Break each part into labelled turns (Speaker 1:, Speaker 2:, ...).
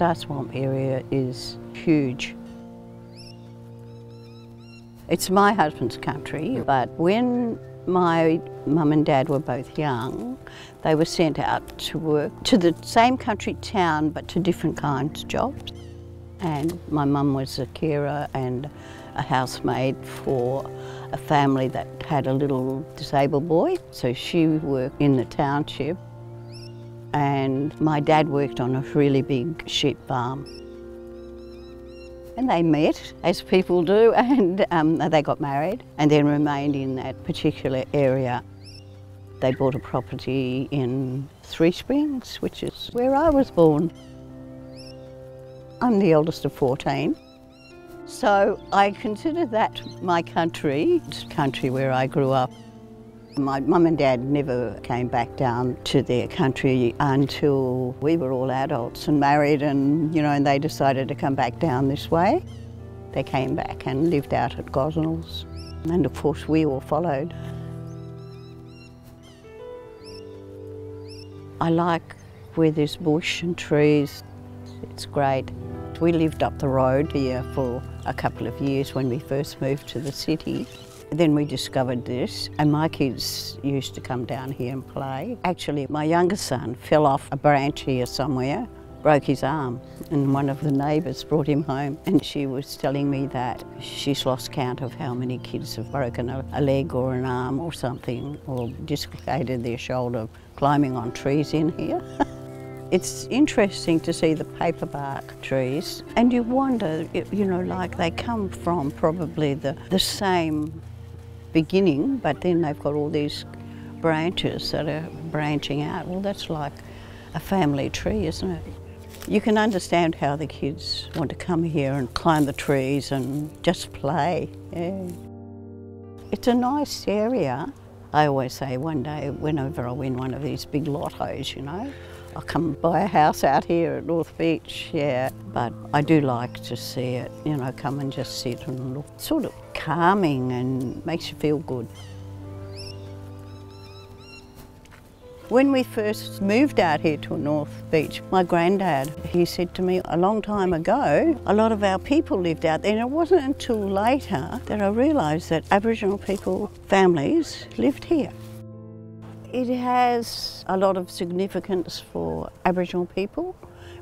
Speaker 1: Star Swamp area is huge. It's my husband's country, but when my mum and dad were both young, they were sent out to work to the same country town but to different kinds of jobs. And my mum was a carer and a housemaid for a family that had a little disabled boy. So she worked in the township and my dad worked on a really big sheep farm. And they met, as people do, and um, they got married and then remained in that particular area. They bought a property in Three Springs, which is where I was born. I'm the eldest of 14. So I consider that my country, country where I grew up. My mum and dad never came back down to their country until we were all adults and married and, you know, and they decided to come back down this way. They came back and lived out at Gosnells. And of course we all followed. I like where there's bush and trees. It's great. We lived up the road here for a couple of years when we first moved to the city. Then we discovered this and my kids used to come down here and play. Actually, my younger son fell off a branch here somewhere, broke his arm and one of the neighbours brought him home and she was telling me that she's lost count of how many kids have broken a, a leg or an arm or something or dislocated their shoulder climbing on trees in here. It's interesting to see the paperbark trees and you wonder, you know, like they come from probably the, the same beginning, but then they've got all these branches that are branching out. Well, that's like a family tree, isn't it? You can understand how the kids want to come here and climb the trees and just play. Yeah. It's a nice area. I always say one day, whenever I win one of these big lottos, you know, I'll come buy a house out here at North Beach, yeah. But I do like to see it, you know, come and just sit and look. Sort of calming and makes you feel good. When we first moved out here to North Beach, my granddad, he said to me a long time ago, a lot of our people lived out there and it wasn't until later that I realised that Aboriginal people, families, lived here. It has a lot of significance for Aboriginal people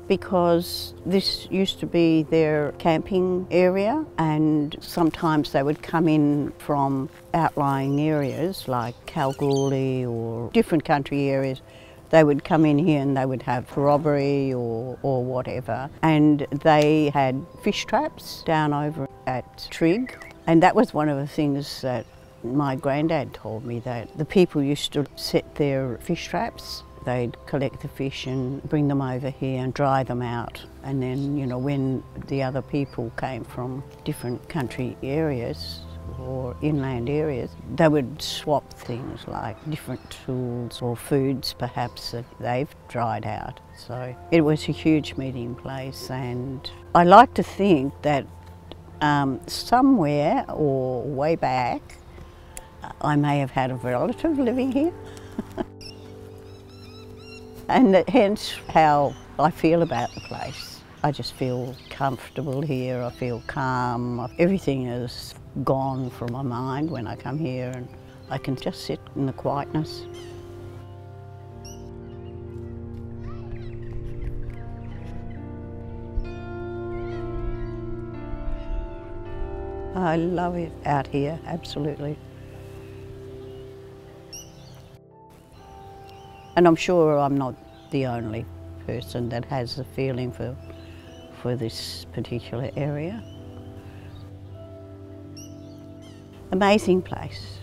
Speaker 1: because this used to be their camping area and sometimes they would come in from outlying areas like Kalgoorlie or different country areas. They would come in here and they would have corroboree or, or whatever and they had fish traps down over at Trigg and that was one of the things that my granddad told me that the people used to set their fish traps. They'd collect the fish and bring them over here and dry them out. And then, you know, when the other people came from different country areas or inland areas, they would swap things like different tools or foods perhaps that they've dried out. So it was a huge meeting place and I like to think that um, somewhere or way back I may have had a relative living here. and hence how I feel about the place. I just feel comfortable here, I feel calm. Everything is gone from my mind when I come here and I can just sit in the quietness. I love it out here, absolutely. And I'm sure I'm not the only person that has a feeling for, for this particular area. Amazing place.